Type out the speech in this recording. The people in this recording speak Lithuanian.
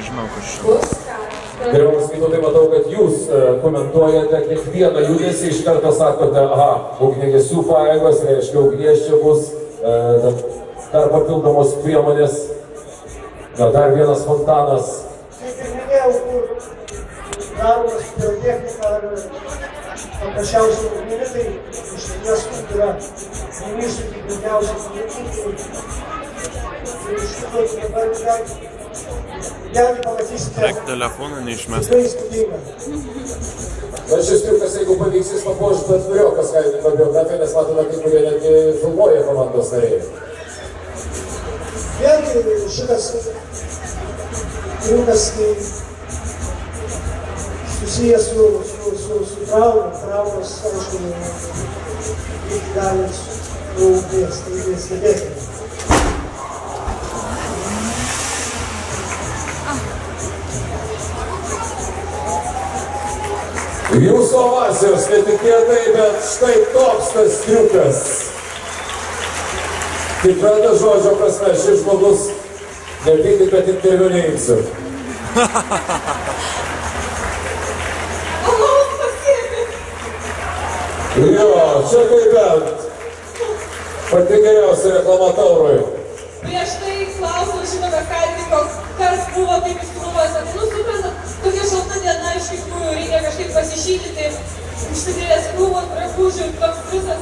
nežinau, kas čia. Gerbiamas Vytautai, matau, kad jūs e, komentuojate kiekvieną judesį, iš karto sakote, aha, ugnegesių pajėgos, reiškia, ugnies čia bus, e, dar papildomos priemonės, na, dar vienas fontanas. Kaip ir minėjau, kur daromas pirotechnika ar paprasčiausiai ugnimi, tai iš tiesų yra vieni iš sudėtingiausių sudėtingų. Ir iš tikrųjų dabar dar Reik telefoną įspūdingą. Bet šis triukas, jeigu pavyks, jis papuoš bet kurio paskatinimo biografiją, nes matome, kai kurie netgi filmuoja komandos nariai. Vėlgi šitas triukas tai susijęs su, su, su, su trauma, traumos, aišku, gali su ugnies, tai stebėti. Jūsų ovacijos netikėtai, bet štai toks tas triukas. Tikrata žodžio prasme, šis žmogus nepykit, bet interviu neimsiu. Jo, čia kaip bent. Pati geriausia reklama taurui. Prieš tai klausiau šitame kaltiko, kas buvo taip įstrūvęs есть, что тебя снова прогужит, как крыса